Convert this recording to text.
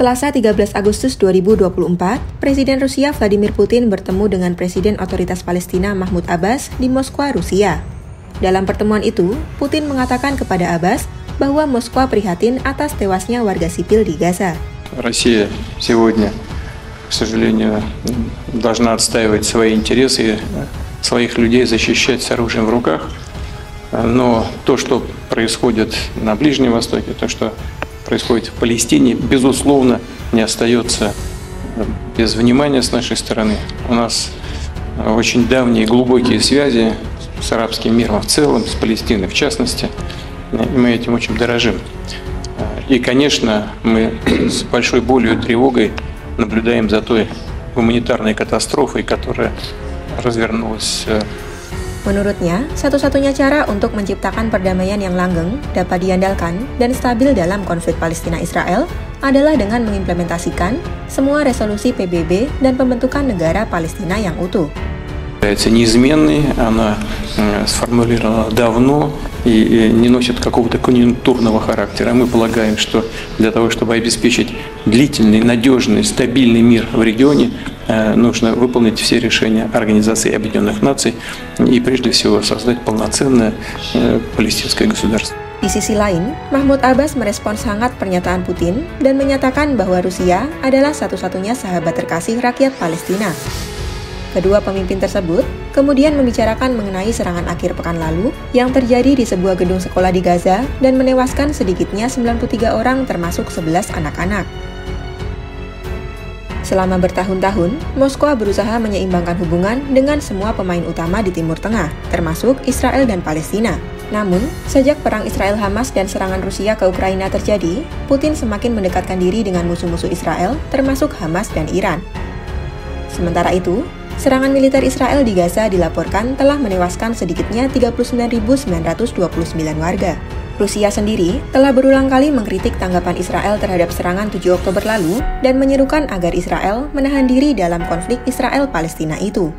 Selasa 13 Agustus 2024, Presiden Rusia Vladimir Putin bertemu dengan Presiden Otoritas Palestina Mahmud Abbas di Moskwa, Rusia. Dalam pertemuan itu, Putin mengatakan kepada Abbas bahwa Moskwa prihatin atas tewasnya warga sipil di Gaza. Россия сегодня, к сожалению, должна отстаивать свои интересы, своих людей защищать с оружием в руках. Но то, что происходит на Ближнем Востоке, то, что происходит в Палестине, безусловно, не остается э, без внимания с нашей стороны. У нас э, очень давние глубокие связи с арабским миром в целом, с Палестиной в частности, и мы этим очень дорожим. И, конечно, мы с большой болью и тревогой наблюдаем за той гуманитарной катастрофой, которая развернулась э, Menurutnya, satu-satunya cara untuk menciptakan perdamaian yang langgeng, dapat diandalkan, dan stabil dalam konflik Palestina-Israel adalah dengan mengimplementasikan semua resolusi PBB dan pembentukan negara Palestina yang utuh. является неизменной, она Э, сформулирована давно и не носит какого-то конъюнктурного характера. Мы полагаем, что для того, чтобы обеспечить длительный, надежный, стабильный мир в регионе, э, нужно выполнить все решения Организации Объединенных Наций и прежде всего создать полноценное э, палестинское государство. Di sisi lain, Mahmud Abbas merespon sangat pernyataan Putin dan menyatakan bahwa Rusia adalah satu-satunya sahabat terkasih rakyat Palestina. Kedua pemimpin tersebut kemudian membicarakan mengenai serangan akhir pekan lalu yang terjadi di sebuah gedung sekolah di Gaza dan menewaskan sedikitnya 93 orang termasuk 11 anak-anak. Selama bertahun-tahun, Moskwa berusaha menyeimbangkan hubungan dengan semua pemain utama di Timur Tengah, termasuk Israel dan Palestina. Namun, sejak perang Israel-Hamas dan serangan Rusia ke Ukraina terjadi, Putin semakin mendekatkan diri dengan musuh-musuh Israel, termasuk Hamas dan Iran. Sementara itu, Serangan militer Israel di Gaza dilaporkan telah menewaskan sedikitnya 39.929 warga. Rusia sendiri telah berulang kali mengkritik tanggapan Israel terhadap serangan 7 Oktober lalu dan menyerukan agar Israel menahan diri dalam konflik Israel-Palestina itu.